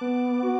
Música